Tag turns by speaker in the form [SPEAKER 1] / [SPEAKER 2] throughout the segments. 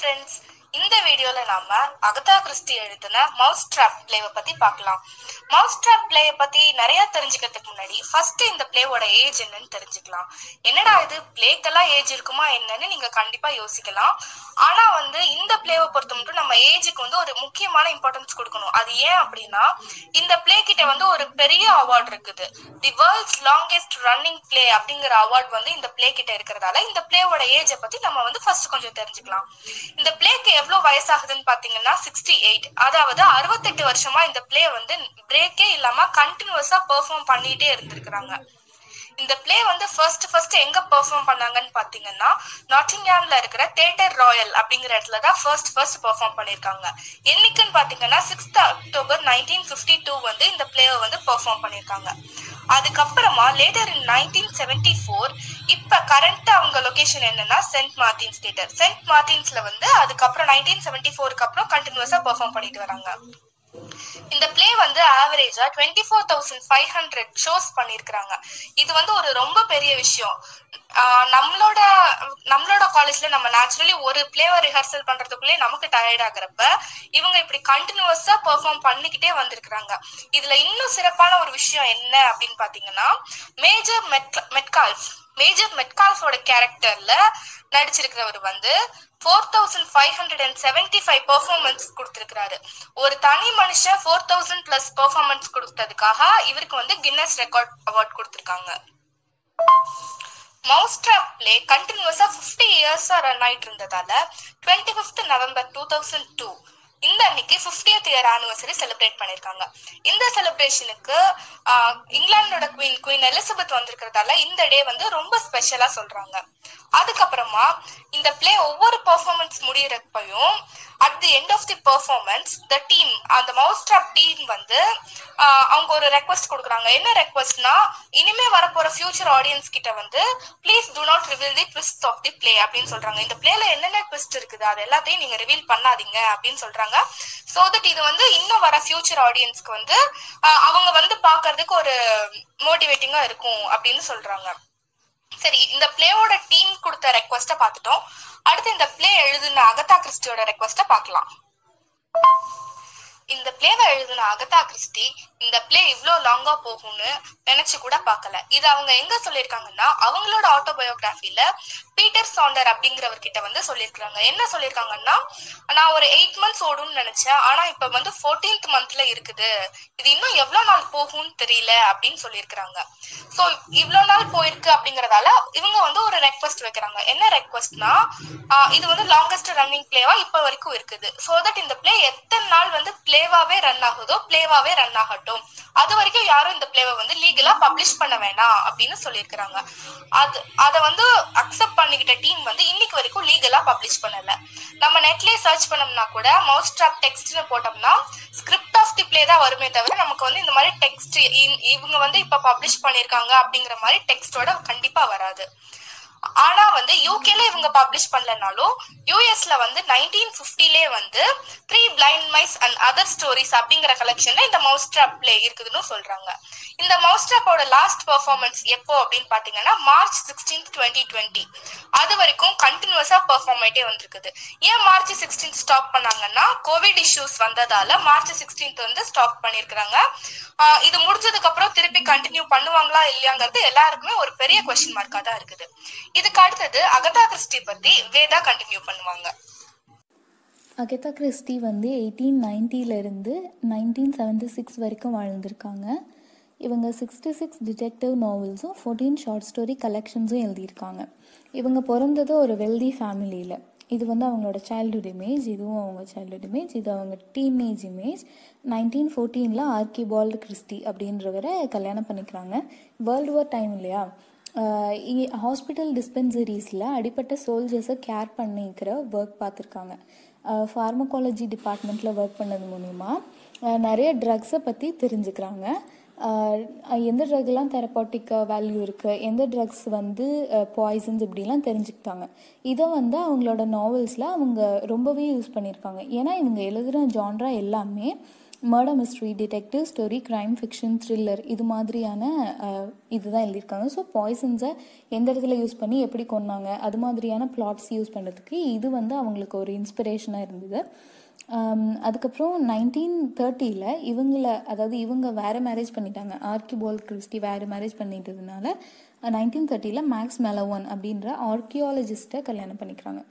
[SPEAKER 1] friends. இந்த வீடியோல நாம அகதா கிறிஸ்டி எழுதின மவுஸ் ட்ராப் பிளேவை பத்தி பார்க்கலாம் மவுஸ் ட்ராப் பிளேய பத்தி நிறைய தெரிஞ்சுக்கிறதுக்கு முன்னாடி ஃபர்ஸ்ட் இந்த பிளேவோட ஏஜ் என்னன்னு தெரிஞ்சுக்கலாம். என்னடா இது? பிளேக்கெல்லாம் ஏஜ் இருக்குமா என்னன்னு நீங்க கண்டிப்பா யோசிக்கலாம். ஆனா வந்து இந்த பிளேவை பொறுத்த மட்டும் நம்ம ஏஜுக்கு வந்து ஒரு முக்கியமான இம்பார்ட்டன்ஸ் கொடுக்கணும். அது ஏன் அப்படின்னா இந்த பிளே கிட்ட வந்து ஒரு பெரிய அவார்ட் இருக்குது. The world's longest running play அப்படிங்கிற அவார்ட் வந்து இந்த பிளே கிட்ட இருக்கிறதால இந்த பிளேவோட ஏஜை பத்தி நம்ம வந்து ஃபர்ஸ்ட் கொஞ்சம் தெரிஞ்சுக்கலாம். இந்த பிளேக்கு எவ்வளவு வயசாகுதுன்னு பாத்தீங்கன்னா சிக்ஸ்டி எயிட் அதாவது அறுபத்தெட்டு வருஷமா இந்த பிளே வந்து பிரேக்கே இல்லாம கண்டினியூஸா பெர்ஃபார்ம் பண்ணிட்டே இருந்திருக்கிறாங்க. இந்த பிளே வந்து ஃபர்ஸ்ட் ஃபர்ஸ்ட் எங்க பெர்ஃபார்ம் பண்ணாங்கன்னு பாத்தீங்கன்னா நாட்டிங்ஹாம்ல இருக்கிற தேட்டர் ராயல் அப்படிங்கிற இடத்துல தான் ஃபர்ஸ்ட் ஃபர்ஸ்ட் பெர்ஃபார்ம் பண்ணிருக்காங்க. என்னைக்குன்னு பாத்தீங்கன்னா sixth October nineteen fifty two வந்து இந்த பிளேவை வந்து பெர்ஃபார்ம் பண்ணிருக்காங்க. அதுக்கப்புறமா later in nineteen seventy four இப்ப கரண்ட் அவங்க லொகேஷன் என்னன்னா சென்ட் மார்டின்ஸ் தியேட்டர் சென்ட் மார்டின்ஸ்ல வந்து அதுக்கப்புறம் நைன்டீன் செவன்டி ஃபோருக்கு அப்புறம் கண்டினியூஸா பெர்ஃபார்ம் பண்ணிட்டு வராங்க. இந்த பிளே வந்து ஆவரேஜா twenty four thousand five hundred shows பண்ணிருக்காங்க இது வந்து ஒரு ரொம்ப பெரிய விஷயம். ஆஹ் நம்மளோட நம்மளோட காலேஜ்ல நம்ம நேச்சுரலி ஒரு பிளேவை ரிஹர்சல் பண்றதுக்குள்ளே நமக்கு டயர்ட் ஆகுறப்ப இவங்க இப்படி கண்டினியூஸா பெர்ஃபார்ம் பண்ணிக்கிட்டே வந்திருக்கிறாங்க. இதுல இன்னும் சிறப்பான ஒரு விஷயம் என்ன அப்படின்னு பாத்தீங்கன்னா மேஜர் மெட் மெட்கால்ஃப் மேஜர் மெட்கால்ஃபோட கேரக்டர்ல நடிச்சிருக்கிறவர் வந்து four thousand five hundred and seventy five performance கொடுத்துருக்கிறாரு. ஒரு தனி மனுஷன் ஃபோர் தௌசண்ட் பிளஸ் பெர்ஃபார்மன்ஸ் கொடுத்ததுக்காக இவருக்கு வந்து கின்னஸ் ரெக்கார்ட் அவார்ட் கொடுத்துருக்காங்க. மவுஸ்ட்ராப் பிளே கண்டினியூஸா ஃபிஃப்டி இயர்ஸா ரன் ஆயிட்டு இருந்ததால twenty fifth November two thousand two இந்த அன்னைக்கு பிப்டியத் இயர் ஆனிவர்சரி செலிப்ரேட் பண்ணிருக்காங்க. இந்த செலிப்ரேஷனுக்கு இங்கிலாந்தோட குவீன் குவீன் எலிசபெத் வந்திருக்கிறதால இந்த டே வந்து ரொம்ப ஸ்பெஷலா சொல்றாங்க. அப்புறமா இந்த பிளே ஒவ்வொரு performance முடியறப்பையும் at the end of the performance the team அந்த மவுஸ்ட் ஆஃப் டீம் வந்து அவங்க ஒரு ரெக்வஸ்ட் கொடுக்குறாங்க. என்ன ரெக்வஸ்ட்னா இனிமே வரப்போற ஃபியூச்சர் ஆடியன்ஸ் கிட்ட வந்து please do not reveal the twist of the play அப்படின்னு சொல்றாங்க. இந்த பிளேல என்னென்ன ட்விஸ்ட் இருக்குது அது எல்லாத்தையும் நீங்க ரிவீல் பண்ணாதீங்க அப்படின்னு சொல்றாங்க. சோ தட் இது வந்து இன்னும் வர ஃபியூச்சர் ஆடியன்ஸ்க்கு வந்து அவங்க வந்து பாக்குறதுக்கு ஒரு மோட்டிவேட்டிங்கா இருக்கும் அப்படின்னு சொல்றாங்க. சரி இந்த பிளேவோட டீம் கொடுத்த ரெக்வஸ்ட பாத்துட்டோம் அடுத்து இந்த பிளே எழுதுன அகதா கிறிஸ்டியோட ரெக்வஸ்ட பாக்கலாம் இந்த பிளேவை எழுதின அகதா கிறிஸ்டி இந்த பிளே இவ்வளோ லாங்கா போகும்னு நினைச்சு கூட பார்க்கல. இது அவங்க எங்க சொல்லியிருக்காங்கன்னா அவங்களோட ஆட்டோபயோகிராஃபில பீட்டர் சாண்டர் அப்படிங்கிறவர்கிட்ட வந்து சொல்லியிருக்காங்க என்ன சொல்லியிருக்காங்கன்னா நான் ஒரு எயிட் மந்த்ஸ் ஓடும்னு நினைச்சேன் ஆனா இப்ப வந்து ஃபோர்டீன்த் மந்த்ல இருக்குது. இது இன்னும் எவ்வளவு நாள் போகும்னு தெரியல அப்படின்னு சொல்லியிருக்கிறாங்க. ஸோ இவ்வளவு நாள் போயிருக்கு அப்படிங்கறதால இவங்க வந்து ஒரு ரெக்வஸ்ட் வைக்கிறாங்க. என்ன ரெக்வஸ்ட்னா இது வந்து லாங்கஸ்ட் ரன்னிங் பிளேவா இப்ப வரைக்கும் இருக்குது. ஸோ தட் இந்த பிளே எத்தனை நாள் வந்து பிளேவாவே ரன் ஆகுதோ பிளேவாவே ரன் ஆகட்டும். அது வரைக்கும் யாரும் இந்த பிளேவை வந்து லீகலா பப்ளிஷ் பண்ண வேணாம் அப்படின்னு சொல்லியிருக்கிறாங்க. அது அதை வந்து அக்செப்ட் பண்ணிக்கிட்ட டீம் வந்து இன்னைக்கு வரைக்கும் லீகலா பப்ளிஷ் பண்ணல. நம்ம நெட்லயே சர்ச் பண்ணோம்னா கூட மவுஸ் ட்ராப் டெக்ஸ்ட்னு போட்டோம்னா ஸ்கிரிப்ட் ஆஃப் தி பிளே தான் வருமே தவிர நமக்கு வந்து இந்த மாதிரி டெக்ஸ்ட் இவங்க வந்து இப்ப பப்ளிஷ் பண்ணிருக்காங்க அப்படிங்கிற மாதிரி டெக்ஸ்டோட கண்டிப்பா வராது. ஆனா வந்து யூகேல இவங்க பப்ளிஷ் பண்ணலனாலும் யூஎஸ்ல வந்து நைன்டீன் பிப்டிலே வந்து three blind mice and other stories அப்படிங்கிற கலெக்ஷன்ல இந்த மவுஸ் ட்ராப் இருக்குதுன்னு சொல்றாங்க. இந்த மவுஸ் ட்ராப்போட லாஸ்ட் பெர்ஃபார்மன்ஸ் எப்போ அப்படின்னு பாத்தீங்கன்னா மார்ச் சிக்ஸ்டீன் டுவெண்ட்டி டுவெண்ட்டி அது வரைக்கும் கண்டினியூஸா பெர்ஃபார்ம் ஆயிட்டே வந்திருக்குது. ஏன் மார்ச் சிக்ஸ்டீன் ஸ்டாப் பண்ணாங்கன்னா கோவிட் இஷ்யூஸ் வந்ததால மார்ச் சிக்ஸ்டீன்த் வந்து ஸ்டாப் பண்ணிருக்கிறாங்க. இது முடிஞ்சதுக்கு அப்புறம் திருப்பி கண்டினியூ பண்ணுவாங்களா இல்லையாங்கிறது எல்லாருக்குமே ஒரு பெரிய கொஸ்டின் மார்க்கா தான் இருக்குது. இதுக்கு அடுத்தது அகதா கிறிஸ்டி பத்தி வேதா கண்டினியூ பண்ணுவாங்க.
[SPEAKER 2] அகதா கிறிஸ்டி வந்து எயிட்டீன் நைன்ட்டிலேருந்து நைன்டீன் செவன்டி சிக்ஸ் வரைக்கும் வாழ்ந்திருக்காங்க. இவங்க சிக்ஸ்டி சிக்ஸ் டிடெக்டிவ் நாவல்ஸும் ஃபோர்டீன் ஷார்ட் ஸ்டோரி கலெக்ஷன்ஸும் எழுதியிருக்காங்க. இவங்க பிறந்தது ஒரு வெல்தி ஃபேமிலியில் இது வந்து அவங்களோட சைல்டுஹுட் இமேஜ் இதுவும் அவங்க சைல்டுஹுட் இமேஜ் இது அவங்க டீனேஜ் இமேஜ் நைன்டீன் ஃபோர்டீனில் ஆர்கிபால்டு கிறிஸ்டி அப்படின்றவரை கல்யாணம் பண்ணிக்கிறாங்க. வேர்ல்டு வார் டைம் இல்லையா? ஹாஸ்பிட்டல் டிஸ்பென்சரிஸில் அடிப்பட்ட சோல்ஜர்ஸை கேர் பண்ணிக்கிற ஒர்க் பார்த்துருக்காங்க. ஃபார்மகாலஜி டிபார்ட்மெண்ட்டில் ஒர்க் பண்ணது மூலிமா நிறைய ட்ரக்ஸை பற்றி தெரிஞ்சுக்கிறாங்க. எந்த ட்ரக்லாம் தெரப்பாட்டிக் வேல்யூ இருக்குது எந்த ட்ரக்ஸ் வந்து பாய்சன்ஸ் இப்படிலாம் தெரிஞ்சுக்கிட்டாங்க. இதை வந்து அவங்களோட நாவல்ஸில் அவங்க ரொம்பவே யூஸ் பண்ணியிருக்காங்க. ஏன்னா இவங்க எழுதுகிற ஜான்ரா எல்லாமே murder mystery detective story crime fiction thriller இது மாதிரியான இதுதான் எழுதியிருக்காங்க. ஸோ பாய்சன்ஸை எந்த இடத்துல யூஸ் பண்ணி எப்படி கொன்னாங்க அது மாதிரியான பிளாட்ஸ் யூஸ் பண்ணுறதுக்கு இது வந்து அவங்களுக்கு ஒரு இன்ஸ்பிரேஷனாக இருந்தது. அதுக்கப்புறம் நைன்டீன் தேர்ட்டியில் இவங்கள அதாவது இவங்க வேறு மேரேஜ் பண்ணிட்டாங்க. ஆர்கிபால் கிறிஸ்டி வேறு மேரேஜ் பண்ணிட்டதுனால நைன்டீன் தேர்ட்டியில் மேக்ஸ் மெலவன் அப்படின்ற ஆர்கியாலஜிஸ்ட்டை கல்யாணம் பண்ணிக்கிறாங்க.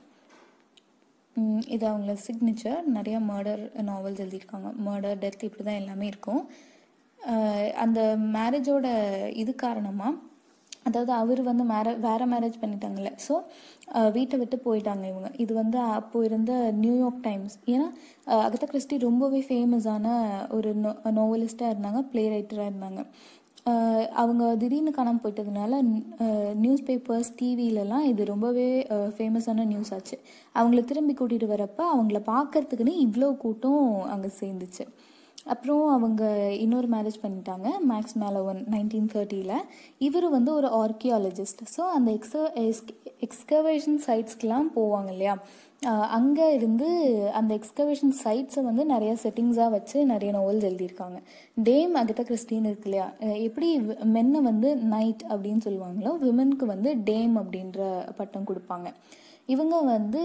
[SPEAKER 2] இது அவங்கள சிக்னேச்சர் நிறைய மர்டர் நாவல்ஸ் எழுதியிருக்காங்க. மர்டர் டெத் இப்படி தான் எல்லாமே இருக்கும். அந்த மேரேஜோட இது காரணமாக அதாவது அவர் வந்து மேர வேறு மேரேஜ் பண்ணிட்டாங்கல்ல. ஸோ வீட்டை விட்டு போயிட்டாங்க இவங்க. இது வந்து அப்போ இருந்த நியூயார்க் டைம்ஸ் ஏன்னா அஹ் அகதா கிறிஸ்டி ரொம்பவே ஃபேமஸான ஒரு நோ நோவலிஸ்ட்டாக இருந்தாங்க ப்ளே ரைட்டராக இருந்தாங்க. அவங்க திடீர்னு காணாமல் போயிட்டதுனால நியூஸ் பேப்பர்ஸ் டிவிலலாம் இது ரொம்பவே ஃபேமஸான நியூஸ் ஆச்சு. அவங்கள திரும்பி கூட்டிகிட்டு வரப்போ அவங்கள பார்க்கறதுக்குன்னு இவ்வளோ கூட்டம் அங்கே சேர்ந்துச்சு. அப்புறம் அவங்க இன்னொரு மேரேஜ் பண்ணிட்டாங்க மேக்ஸ் மேலோவன் நைன்டீன் தேர்ட்டியில் இவர் வந்து ஒரு ஆர்கியாலஜிஸ்ட் ஸோ அந்த எக்ஸ எக்ஸ்கவேஷன் சைட்ஸ்க்கெலாம் போவாங்க இல்லையா? அங்கே இருந்து அந்த எக்ஸ்கவேஷன் சைட்ஸை வந்து நிறைய செட்டிங்ஸாக வச்சு நிறைய நாவல்ஸ் எழுதியிருக்காங்க. டேம் அகதா கிறிஸ்டின் இருக்கு இல்லையா? எப்படி மென்னை வந்து நைட் அப்படின்னு சொல்லுவாங்களோ விமனுக்கு வந்து டேம் அப்படின்ற பட்டம் கொடுப்பாங்க. இவங்க வந்து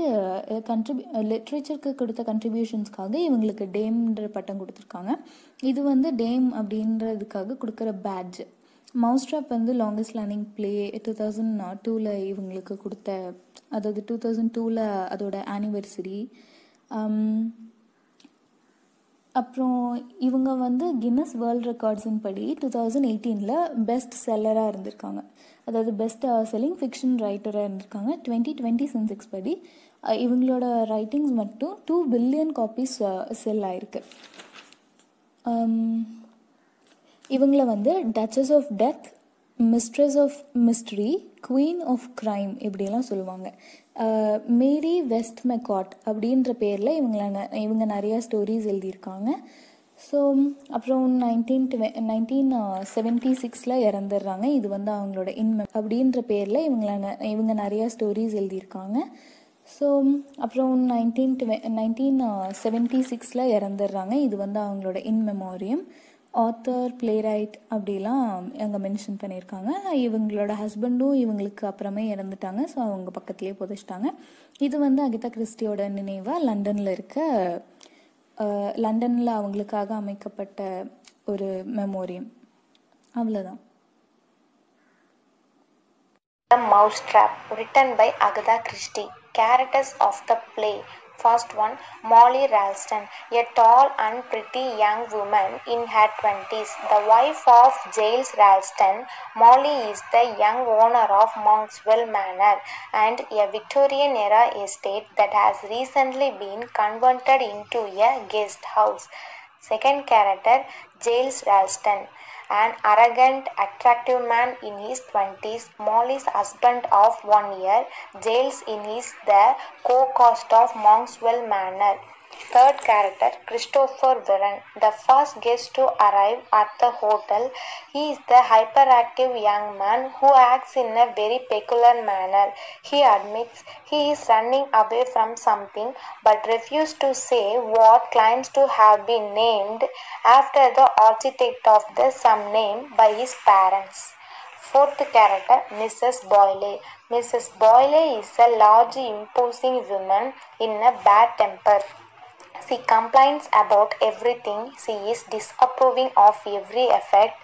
[SPEAKER 2] கண்ட்ரிபியூ லிட்ரேச்சருக்கு கொடுத்த கண்ட்ரிபியூஷன்ஸ்க்காக இவங்களுக்கு டேம்ன்ற பட்டம் கொடுத்துருக்காங்க. இது வந்து டேம் அப்படின்றதுக்காக கொடுக்குற பேட்ஜ் மவுஸ்ட்ராப் வந்து longest learning play two thousand டூவில் இவங்களுக்கு கொடுத்த அதாவது டூ தௌசண்ட் டூவில் அதோட ஆனிவர்சரி um, அப்புறம் இவங்க வந்து கின்னஸ் வேர்ல்ட் ரெக்கார்ட்ஸின் படி டூ தௌசண்ட் எயிட்டீனில் பெஸ்ட் செல்லராக இருந்திருக்காங்க. அதாவது பெஸ்ட் செல்லிங் ஃபிக்ஷன் ரைட்டராக இருந்திருக்காங்க. டுவெண்ட்டி டுவெண்ட்டி சென்செக்ஸ் படி இவங்களோட ரைட்டிங்ஸ் மட்டும் டூ பில்லியன் காப்பீஸ் செல் ஆயிருக்கு. Um, இவங்கள வந்து duchess of death mistress of mystery queen of crime இப்படியெல்லாம் சொல்லுவாங்க. மேரி வெஸ்ட் மெக்காட் அப்படின்ற பேரில் இவங்கள இவங்க நிறையா ஸ்டோரிஸ் எழுதியிருக்காங்க. ஸோ அப்புறம் நைன்டீன் டுவெ நைன்டீன் செவன்ட்டி சிக்ஸில் இறந்துடுறாங்க. இது வந்து அவங்களோட இன்மெ அப்படின்ற பேரில் இவங்கள இவங்க நிறையா ஸ்டோரிஸ் எழுதியிருக்காங்க. ஸோ அப்புறம் நைன்டீன் டுவெ நைன்டீன் செவன்ட்டி சிக்ஸில் இறந்துடுறாங்க. இது வந்து அவங்களோட இன் மெமோரியம் ஆத்தர் பிளேரைட் அப்படிலாம் அங்கே மென்ஷன் பண்ணியிருக்காங்க. இவங்களோட ஹஸ்பண்டும் இவங்களுக்கு அப்புறமே இறந்துட்டாங்க. ஸோ அவங்க பக்கத்துலேயே புதைச்சிட்டாங்க. இது வந்து அகிதா கிறிஸ்டியோட நினைவாக லண்டனில் இருக்க லண்டனில் அவங்களுக்காக அமைக்கப்பட்ட ஒரு மெமோரியம் அவ்வளோதான்
[SPEAKER 3] mouse trap written by Agatha Christie characters of the play First one, Molly Ralston, a tall and pretty young woman in her twenties, the wife of Giles Ralston. Molly is the young owner of Monkswell Manor and a Victorian era estate that has recently been converted into a guest house. Second character, Giles Ralston, an arrogant, attractive man in his 20s, Molly's husband of one year, Giles in his the co-cost of Monkswell Manor. Third character, Christopher Warren, the first guest to arrive at the hotel. He is the hyperactive young man who acts in a very peculiar manner. He admits he is running away from something but refuses to say what claims to have been named after the architect of the some name by his parents. Fourth character, Mrs. Boyle. Mrs. Boyle is a large, imposing woman in a bad temper. She complains about everything. She is disapproving of every effect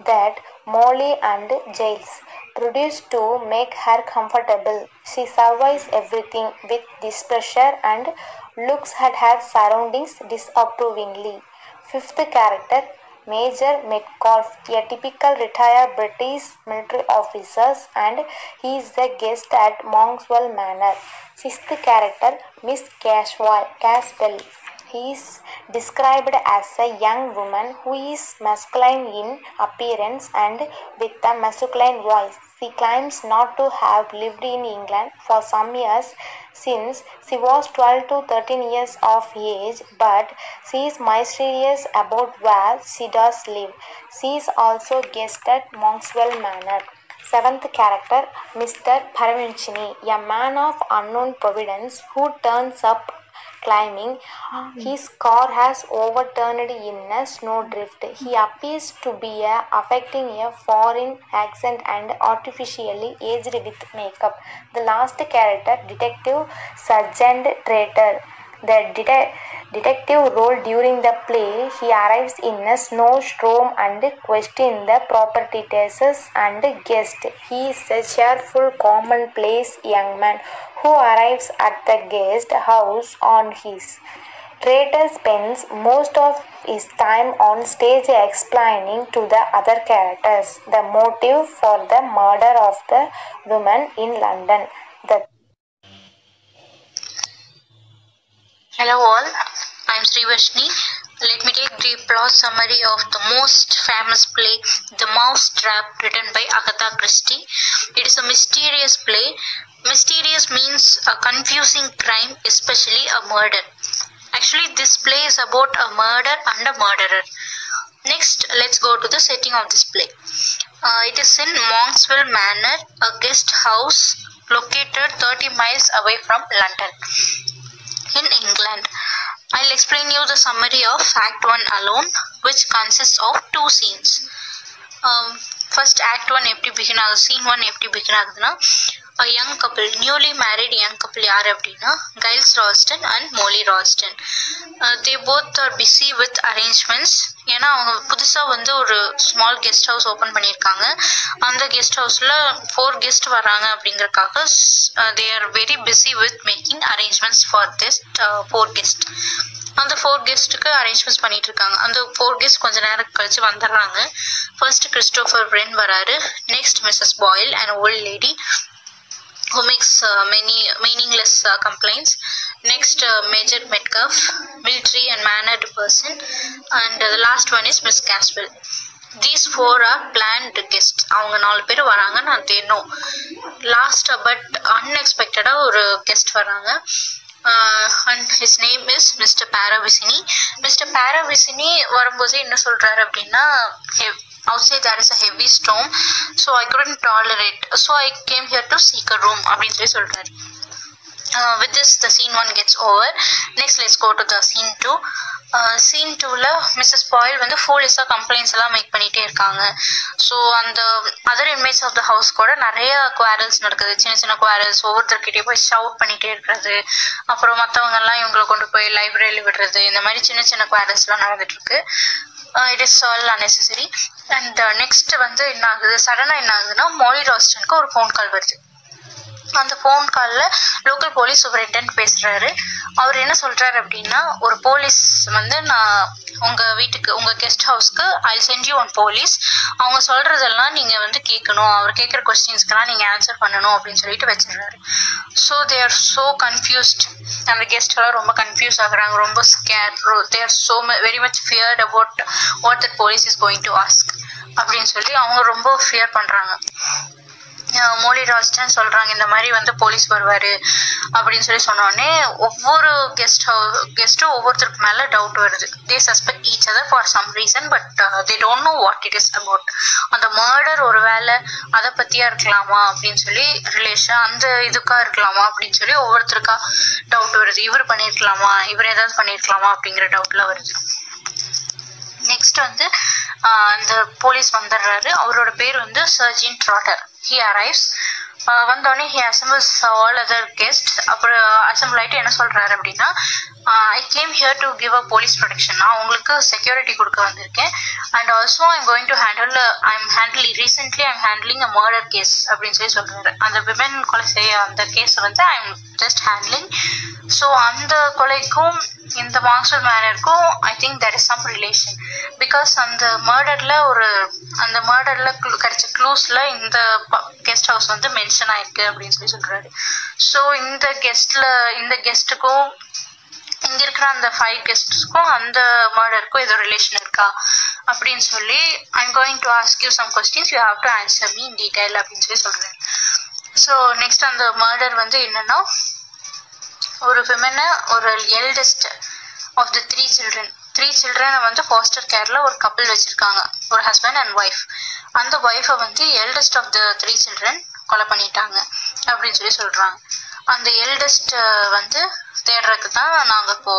[SPEAKER 3] that Molly and Giles produce to make her comfortable. She survives everything with displeasure and looks at her surroundings disapprovingly. Fifth character Major Metcalf, a typical retired British military officer, and he is a guest at Monkswell Manor. Sixth character Miss Caswell. Caswell. He is described as a young woman who is masculine in appearance and with a masculine voice. She claims not to have lived in England for some years since she was 12 to 13 years of age, but she is mysterious about where she does live. She is also guest at Monkswell Manor. Seventh character, Mr. Paravinchini, a man of unknown providence who turns up claiming hmm. his car has overturned in a snowdrift. He hmm. appears to be a, affecting a foreign accent and artificially aged with makeup. The last character, Detective Sergeant Traitor. The dete- detective role during the play, he arrives in a snowstorm and questions the property properties and guests. He is a cheerful, commonplace young man who arrives at the guest house on his. Traitor spends most of his time on stage explaining to the other characters the motive for the murder of the woman in London. The
[SPEAKER 4] Hello all, I'm Srivashni. Let me take the plot summary of the most famous play, The Mouse Trap, written by Agatha Christie. It is a mysterious play. Mysterious means a confusing crime, especially a murder. Actually, this play is about a murder and a murderer. Next, let's go to the setting of this play. Uh, it is in Monksville Manor, a guest house located 30 miles away from London in England. I'll explain you the summary of Act 1 alone, which consists of two scenes. Um, first Act 1 எப்படி begin ஆகுது scene one எப்படி begin ஆகுதுன்னா a young couple newly married young couple யார் அப்படின்னா Giles Ralston and Mollie Ralston they both are busy with arrangements ஏன்னா அவங்க புதுசாக வந்து ஒரு ஸ்மால் கெஸ்ட் ஹவுஸ் ஓப்பன் பண்ணியிருக்காங்க. அந்த கெஸ்ட் ஹவுஸில் ஃபோர் கெஸ்ட் வராங்க அப்படிங்கறக்காக they are very busy with making arrangements for this four guest அந்த ஃபோர் கெஸ்ட்டுக்கு அரேஞ்ச்மெண்ட்ஸ் பண்ணிட்டு இருக்காங்க அந்த ஃபோர் கெஸ்ட் கொஞ்ச நேரம் கழிச்சு வந்துடுறாங்க. ஃபர்ஸ்ட் கிறிஸ்டோஃபர் பிரென் வராரு. Next Mrs Boyle and old lady who makes uh, many meaningless uh, complaints. Next, uh, Major Metcalf, military and mannered person, and uh, the last one is Miss Caswell. These four are planned guests. அவங்க நாலு பேர் வராங்க நான் தெரியும் last but அன்எக்ஸ்பெக்டடாக ஒரு guest வராங்க and his name is Mister Paravicini Mister Paravicini வரும்போது என்ன சொல்றாரு அப்படின்னா outside there is a heavy storm so i couldn't tolerate. So i came here to seek a room அப்படின்னு சொல்லி சொல்றாரு. With this the scene one gets over next let's go to the scene two scene டூவில் Mrs Boyle வந்து ஃபோலிஸாக complaints எல்லாம் make பண்ணிகிட்டே இருக்காங்க. So அந்த other inmates of the house கூட நிறைய குவாரல்ஸ் நடக்குது. சின்ன சின்ன குவாரல்ஸ் ஒவ்வொருத்தர்கிட்டே போய் ஷவுட் பண்ணிகிட்டே இருக்கிறது. அப்புறம் மற்றவங்கெல்லாம் இவங்களை கொண்டு போய் லைப்ரரியில் விடுறது. இந்த மாதிரி சின்ன சின்ன குவாரல்ஸ்லாம் நடந்துட்டுருக்கு it is all unnecessary and next வந்து என்ன ஆகுது? சடனாக என்ன ஆகுதுன்னா மோலி ராஸ்டனுக்கு ஒரு ஃபோன் கால் வருது. அந்த ஃபோன் காலில் லோக்கல் போலீஸ் சூப்பரிண்டென்ட் பேசுகிறாரு அவர் என்ன சொல்கிறாரு அப்படின்னா ஒரு போலீஸ் வந்து நான் உங்கள் வீட்டுக்கு உங்கள் guest ஹவுஸ்க்கு I sent you one police அவங்க சொல்கிறதெல்லாம் நீங்கள் வந்து கேட்கணும் அவர் கேட்குற கொஸ்டின்ஸ்க்கெல்லாம் நீங்கள் ஆன்சர் பண்ணணும் அப்படின்னு சொல்லிட்டு வச்சிடுறாரு. So they are so confused அந்த கெஸ்ட்லாம் ரொம்ப கன்ஃபியூஸ் ஆகுறாங்க. ரொம்ப scare they are so very much feared about what that police is going to ask அப்படின்னு சொல்லி அவங்க ரொம்ப ஃபியர் பண்ணுறாங்க மோலி ராஸ்டன் சொல்றாங்க இந்த மாதிரி வந்து போலீஸ் வருவாரு அப்படின்னு சொல்லி சொன்னோடனே ஒவ்வொரு கெஸ்ட் ஹவுஸ் கெஸ்ட்டும் ஒவ்வொருத்தருக்கு மேல டவுட் வருது. They suspect each other for some reason but they don't know what it is about அந்த மர்டர் ஒரு வேலை அதை பத்தியா இருக்கலாமா அப்படின்னு சொல்லி ரிலேஷன் அந்த இதுக்கா இருக்கலாமா அப்படின்னு சொல்லி ஒவ்வொருத்தருக்கா டவுட் வருது. இவர் பண்ணியிருக்கலாமா இவர் ஏதாவது பண்ணியிருக்கலாமா அப்படிங்கிற டவுட்ல வருது. நெக்ஸ்ட் வந்து அந்த போலீஸ் வந்துடுறாரு அவரோட பேர் வந்து சர்ஜின் ட்ராட்டர் ஹி அரைவ்ஸ் வந்தோடனே he assembles all other guest அப்புறம் அசம்பிள் ஆகிட்டு என்ன சொல்கிறாரு அப்படின்னா I came here to give a police protection நான் உங்களுக்கு செக்யூரிட்டி கொடுக்க வந்திருக்கேன். And also I'm going to handle I'm handle recently I'm handling a murder case அப்படின்னு சொல்லி சொல்கிறாரு அந்த விமன் கொலை செய்ய அந்த கேஸ் வந்து ஐம் ஜஸ்ட் ஹேண்ட்லிங் ஸோ அந்த கொலைக்கும் இந்த மாங்ஸ்டர் மேனருக்கும் I think there is some relation because அந்த மர்டரில் ஒரு அந்த மர்டரில் கிடைச்ச க்ளூஸில் இந்த கெஸ்ட் ஹவுஸ் வந்து மென்ஷன் ஆயிருக்கு அப்படின்னு சொல்லி சொல்கிறாரு ஸோ இந்த கெஸ்ட்டில் இந்த கெஸ்ட்டுக்கும் இங்க இருக்கிற அந்த ஃபைவ் கெஸ்ட்ஸ்க்கும் அந்த மர்டருக்கும் ஏதோ ரிலேஷன் இருக்கா? அப்படின்னு சொல்லி I'm going to ask you some questions you have to answer me in detail அப்படின்னு சொல்லி சொல்றேன் ஸோ நெக்ஸ்ட் அந்த மர்டர் வந்து என்னன்னா ஒரு விமனை ஒரு eldest of the three children three சில்ட்ரனை வந்து ஃபாஸ்டர் கேரில் ஒரு கப்பிள் வச்சுருக்காங்க. ஒரு ஹஸ்பண்ட் அண்ட் ஒய்ஃப் அந்த ஒய்ஃபை வந்து eldest of the three children கொலை பண்ணிட்டாங்க அப்படின்னு சொல்லி சொல்கிறாங்க அந்த எல்டஸ்ட் வந்து தேடுறதுக்கு தான் நாங்கள் இப்போ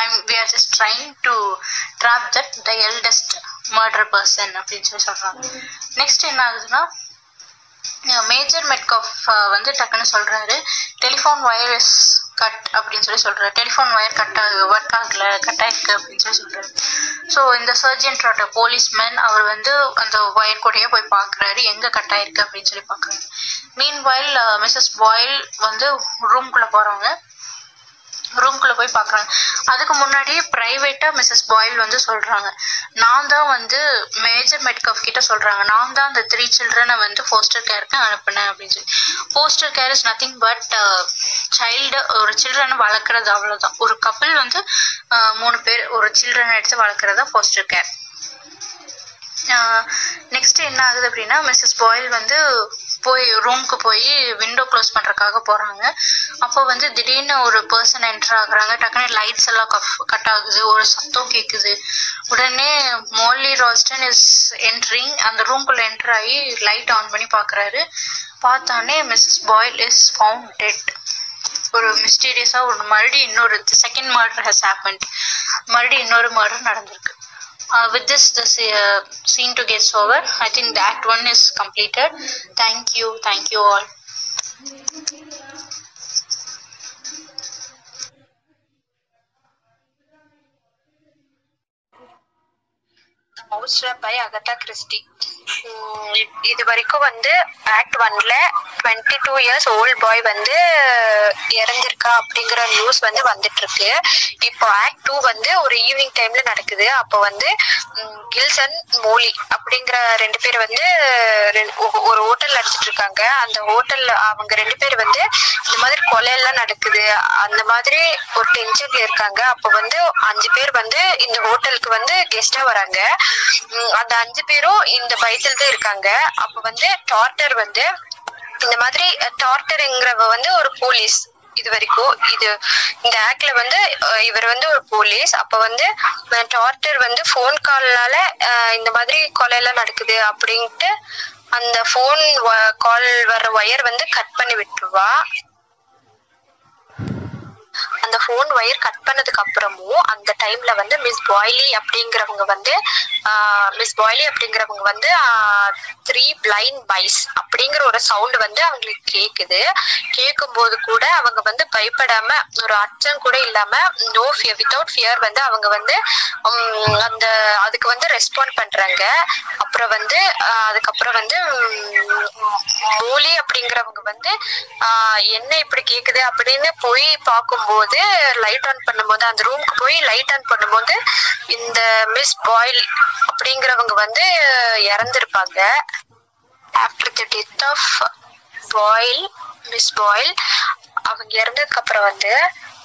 [SPEAKER 4] I'm we are just trying to trap that the eldest murder person அப்படின்னு சொல்லி சொல்கிறாங்க நெக்ஸ்ட் என்ன ஆகுதுன்னா மேஜர் மெட்காஃப் வந்து டக்குன்னு சொல்றாரு டெலிஃபோன் வயர் இஸ் கட் அப்படின்னு சொல்லி சொல்றாரு. டெலிஃபோன் ஒயர் கட் ஆகு ஒர்க் ஆகல கட் ஆயிருக்கு அப்படின்னு சொல்லி சொல்றாரு. ஸோ இந்த சர்ஜன்ட்ரோட போலீஸ்மேன் அவர் வந்து அந்த ஒயர் கூடயே போய் பார்க்குறாரு எங்க கட் ஆயிருக்கு அப்படின்னு சொல்லி பார்க்குறாரு மீன் வாயில் மிஸ்ஸஸ் பாயில் வந்து ரூம்குள்ளே போறாங்க. ரூம்குள்ள போய் பார்க்குறாங்க அதுக்கு முன்னாடி ப்ரைவேட்டாக மிஸ்ஸஸ் பாயில் வந்து சொல்கிறாங்க நான் தான் வந்து மேஜர் மெட்கப் கிட்ட சொல்கிறாங்க நான் தான் அந்த த்ரீ சில்ட்ரனை வந்து ஃபோஸ்டர் கேருக்கு அனுப்புனேன் அப்படின்னு சொல்லி. Foster care is nothing but child ஒரு சில்ட்ரனை வளர்க்குறது அவ்வளோதான் ஒரு கப்பிள் வந்து uh, மூணு பேர் ஒரு சில்ட்ரனை எடுத்து வளர்க்குறதா ஃபோஸ்டர் கேர் நெக்ஸ்ட் என்ன ஆகுது அப்படின்னா மிஸ்ஸஸ் பாயில் வந்து போய் ரூம்க்கு போய் விண்டோ க்ளோஸ் பண்றதுக்காக போறாங்க. அப்போ வந்து திடீர்னு ஒரு பர்சன் என்டர் ஆகுறாங்க. டக்குனு லைட்ஸ் எல்லாம் கட் ஆகுது. ஒரு சத்தம் கேக்குது. உடனே மோலி ராஸ்டன் இஸ் என்ட்ரிங் அந்த ரூம்குள்ள என்டர் ஆகி லைட் ஆன் பண்ணி பாக்குறாரு. பார்த்தானே Mrs Boyle is found dead ஒரு மிஸ்டீரியஸா ஒரு மறுபடியும் இன்னொரு செகண்ட் மர்டர் ஹஸ் ஹேப்பன் மறுபடியும் இன்னொரு மர்டர் நடந்திருக்கு. Uh, with this, the uh, scene to gets over. I think the act one is completed. Thank you, thank you all.
[SPEAKER 5] Mouse by Agatha Christie. இது வரைக்கும் வந்து ஆக்ட் ஒன்ல twenty two years old boy வந்து இறந்திருக்கா அப்படிங்கிற news வந்து வந்துட்டு இருக்கு இப்போ ஆக்ட் டூ வந்து ஒரு ஈவினிங் டைம்ல நடக்குது. அப்போ வந்து கில்சன் மோலி அப்படிங்கிற ரெண்டு பேர் வந்து ஒரு ஹோட்டல் அடிச்சிட்டு இருக்காங்க. அந்த ஹோட்டல்ல அவங்க ரெண்டு பேர் வந்து இந்த மாதிரி கொலை எல்லாம் நடக்குது. அந்த மாதிரி ஒரு டென்ஷன்ல இருக்காங்க. அப்போ வந்து அஞ்சு பேர் வந்து இந்த ஹோட்டலுக்கு வந்து கெஸ்டா வராங்க. அந்த அஞ்சு பேரும் இந்த பயத்துல தான் இருக்காங்க. அப்ப வந்து டார்டர் வந்து இந்த மாதிரி டார்டர்ங்கிறவ வந்து ஒரு போலீஸ் இது வரைக்கும் இது இந்த ஆக்ட்ல வந்து இவர் வந்து ஒரு போலீஸ் அப்ப வந்து டார்டர் வந்து ஃபோன் கால்னால இந்த மாதிரி கொலை எல்லாம் நடக்குது அப்படின்ட்டு அந்த ஃபோன் கால் வர்ற ஒயர் வந்து கட் பண்ணி விட்டுருவா. அந்த ஃபோன் ஒயர் கட் பண்ணதுக்கு அப்புறமும் அந்த டைம்ல வந்து மிஸ் பாய்லி அப்படிங்கிறவங்க வந்து மிஸ் பாய்லி அப்படிங்கிறவங்க வந்து த்ரீ பிளைண்ட் பைஸ் அப்படிங்கிற ஒரு சவுண்ட் வந்து அவங்களுக்கு கேக்குது. கேட்கும் போது கூட அவங்க வந்து பயப்படாம ஒரு அச்சம் கூட இல்லாம நோ ஃபியர் வித்தவுட் ஃபியர் வந்து அவங்க வந்து அந்த அதுக்கு வந்து ரெஸ்பாண்ட் பண்றாங்க. அப்புறம் வந்து அதுக்கப்புறம் வந்து மூலி அப்படிங்கிறவங்க வந்து என்ன இப்படி கேக்குது அப்படின்னு போய் பார்க்கும்போது லைட் ஆன் பண்ணும்போது அந்த ரூமுக்கு போய் லைட் ஆன் பண்ணும்போது இந்த மிஸ் பாயில் அப்படிங்கிறவங்க வந்து இறந்துருப்பாங்க. After the death of Boyle Miss Boyle அவங்க இறந்ததுக்கு அப்புறம் வந்து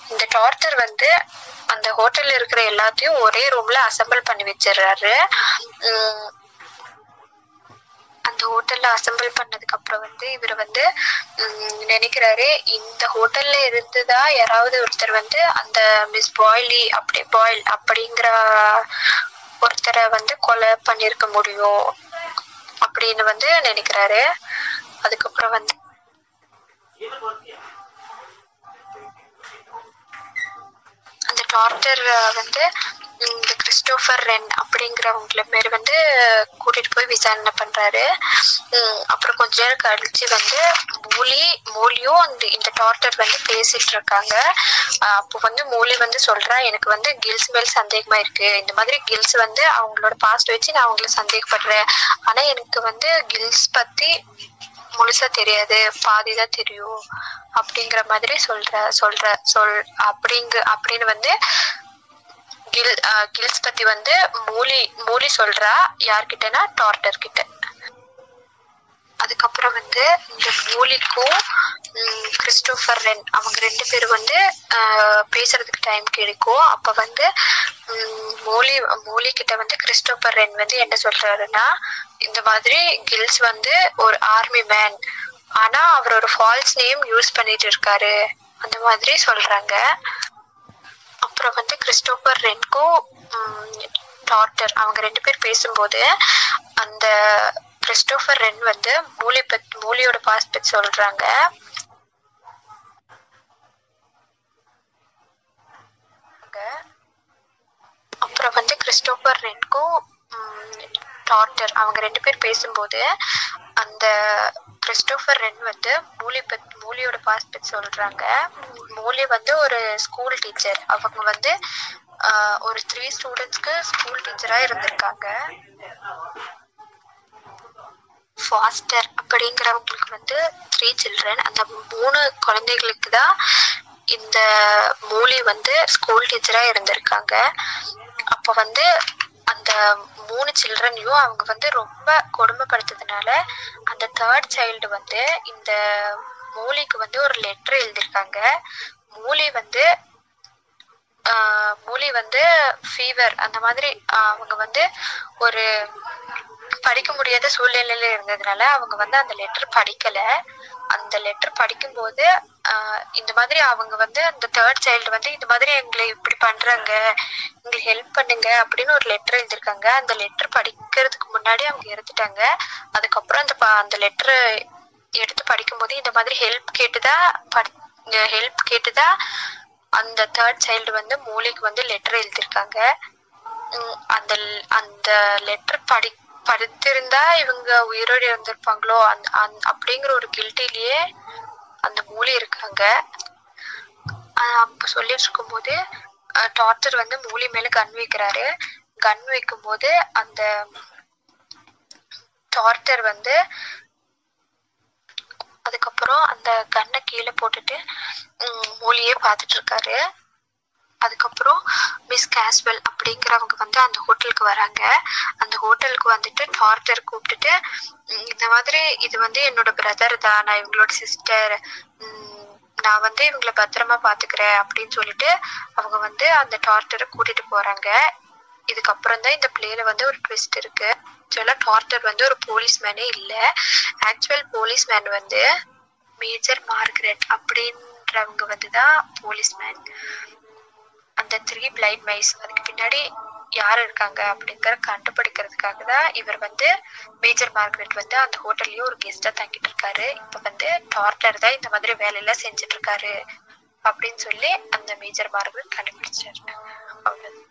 [SPEAKER 5] இந்த டார்ச்சர் வந்து அந்த ஹோட்டல்ல இருக்கிற எல்லாத்தையும் ஒரே ரூம்ல அசெம்பிள் பண்ணி வச்சிடுறாரு. அந்த ஹோட்டல்ல அசம்பிள் பண்ணதுக்கு அப்புறம் வந்து இவர் வந்து நினைக்கிறாரு இந்த ஹோட்டல்ல இருந்துதான் யாராவது ஒருத்தர் வந்து அந்த மிஸ் பாய்லி அப்படி பாயில் அப்படிங்கிற ஒருத்தரை வந்து கொலை பண்ணியிருக்க முடியும் அப்படின்னு வந்து நினைக்கிறாரு. அதுக்கப்புறம் வந்து அந்த டாக்டர் வந்து கிறிஸ்டோஃபர் ரென் அப்படிங்கிறவங்கள பேர் வந்து கூட்டிட்டு போய் விசாரணை பண்றாரு. அப்புறம் கொஞ்ச நேரம் கழிச்சு வந்து மூலி மூலியும் அந்த இந்த டாக்டர் வந்து பேசிட்டு இருக்காங்க. அப்போ வந்து மூலி வந்து சொல்றா எனக்கு வந்து கில்ஸ் மேல் சந்தேகமா இருக்கு. இந்த மாதிரி கில்ஸ் வந்து அவங்களோட பாஸ்ட் வச்சு நான் அவங்கள சந்தேகப்படுறேன். ஆனா எனக்கு வந்து கில்ஸ் பத்தி முழுசா தெரியாது பாதிதான் தெரியும் அப்படிங்கிற மாதிரி சொல்ற சொல்ற சொல் அப்படிங்க அப்படின்னு வந்து கில் கில்ஸ் பத்தி வந்து மூலி மூலி சொல்றா. யார்கிட்டனா டார்டர் கிட்ட அதுக்கப்புறம் வந்து இந்த மூலிக்கும் கிறிஸ்டோஃபர் கிறிஸ்டோபர் ரென் அவங்க ரெண்டு பேரும் வந்து பேசுறதுக்கு டைம் கிடைக்கும். அப்ப வந்து மோலி மூலி மூலி கிட்ட வந்து கிறிஸ்டோபர் ரென் வந்து என்ன சொல்றாருன்னா இந்த மாதிரி கில்ஸ் வந்து ஒரு ஆர்மி மேன். ஆனா அவர் ஒரு ஃபால்ஸ் நேம் யூஸ் பண்ணிட்டு இருக்காரு. அந்த மாதிரி சொல்றாங்க. அப்புறம் வந்து கிறிஸ்டோபர் ரென்கோ டாட்டர் அவங்க ரெண்டு பேர் பேசும்போது அந்த கிறிஸ்டோபர் ரென் வந்து மூலி பத் மூலியோட பாஸ் பத்தி சொல்றாங்க. அப்புறம் வந்து கிறிஸ்டோபர் ரென்கோ டாட்டர் அவங்க ரெண்டு பேர் பேசும்போது அந்த கிறிஸ்டோஃபர் ரென் வந்து மூலி பத் மூலியோட பாஸ் பத்தி சொல்றாங்க. மூலி வந்து ஒரு ஸ்கூல் டீச்சர் அவங்க வந்து ஒரு த்ரீ ஸ்டூடெண்ட்ஸ்க்கு ஸ்கூல் டீச்சரா இருந்திருக்காங்க. ஃபாஸ்டர் அப்படிங்கிறவங்களுக்கு வந்து த்ரீ சில்ட்ரன் அந்த மூணு குழந்தைகளுக்கு தான் இந்த மூலி வந்து ஸ்கூல் டீச்சரா இருந்திருக்காங்க. அப்போ வந்து அந்த மூணு சில்ட்ரனையும் அவங்க வந்து ரொம்ப கொடுமைப்படுத்ததுனால அந்த தேர்ட் சைல்டு வந்து இந்த மூலிக்கு வந்து ஒரு லெட்டர் எழுதியிருக்காங்க. மூலி வந்து மூளை வந்து ஃபீவர் அந்த மாதிரி அவங்க வந்து ஒரு படிக்க முடியாத சூழ்நிலையில இருந்ததுனால அவங்க வந்து அந்த லெட்டர் படிக்கல. அந்த லெட்டர் படிக்கும்போது இந்த மாதிரி அவங்க வந்து அந்த தேர்ட் சைல்டு வந்து இந்த மாதிரி எங்களை இப்படி பண்றாங்க எங்களுக்கு ஹெல்ப் பண்ணுங்க அப்படின்னு ஒரு லெட்டர் எழுதியிருக்காங்க. அந்த லெட்டர் படிக்கிறதுக்கு முன்னாடி அவங்க இறந்துட்டாங்க. அதுக்கப்புறம் அந்த ப- அந்த லெட்டர் எடுத்து படிக்கும்போது இந்த மாதிரி ஹெல்ப் கேட்டுதான் படி ஹெல்ப் கேட்டுதான் அந்த தேர்ட் சைல்டு வந்து மூளைக்கு வந்து லெட்டர் எழுதியிருக்காங்க. அந்த அந்த லெட்டர் படி படித்திருந்தா இவங்க உயிரோடு இருந்திருப்பாங்களோ? அந் அப்படிங்கிற ஒரு கில்ட்டிலேயே அந்த மூலி இருக்காங்க. அப்போ சொல்லிட்டு இருக்கும்போது டார்ச்சர் வந்து மூலி மேல கன் வைக்கிறாரு. கன் வைக்கும்போது அந்த டார்ச்சர் வந்து அதுக்கப்புறம் அந்த கண்ணை கீழே போட்டுட்டு மூலியே பார்த்துட்டு இருக்காரு அதுக்கப்புறம் மிஸ் கேஸ்வெல் அப்படிங்கிறவங்க வந்து அந்த ஹோட்டலுக்கு வராங்க. அந்த ஹோட்டலுக்கு வந்துட்டு டார்டர் கூப்பிட்டுட்டு இந்த மாதிரி இது வந்து என்னோட பிரதர் தான். நான் இவங்களோட சிஸ்டர் நான் வந்து இவங்கள பத்திரமா பாத்துக்கிறேன் அப்படின்னு சொல்லிட்டு அவங்க வந்து அந்த டார்டரை கூட்டிட்டு போறாங்க. இதுக்கப்புறம் தான் இந்த பிளேல வந்து ஒரு ட்விஸ்ட் இருக்கு. ஆக்சுவலா டார்ட்டர் வந்து ஒரு போலீஸ்மேனே இல்ல. ஆக்சுவல் போலீஸ்மேன் வந்து மேஜர் மார்கரெட் அப்படின்றவங்க வந்து தான் போலீஸ்மேன் அந்த த்ரீ பிளைண்ட் மைஸ் அதுக்கு பின்னாடி யார் இருக்காங்க அப்படிங்கிற கண்டுபிடிக்கிறதுக்காக தான் இவர் வந்து மேஜர் மார்கரெட் வந்து அந்த ஹோட்டல்லயே ஒரு கெஸ்டா தங்கிட்டு இருக்காரு. இப்ப வந்து டார்டர் தான் இந்த மாதிரி வேலையெல்லாம் செஞ்சுட்டு இருக்காரு அப்படின்னு சொல்லி அந்த மேஜர் மார்கரெட் கண்டுபிடிச்சாரு. அவ்வளவு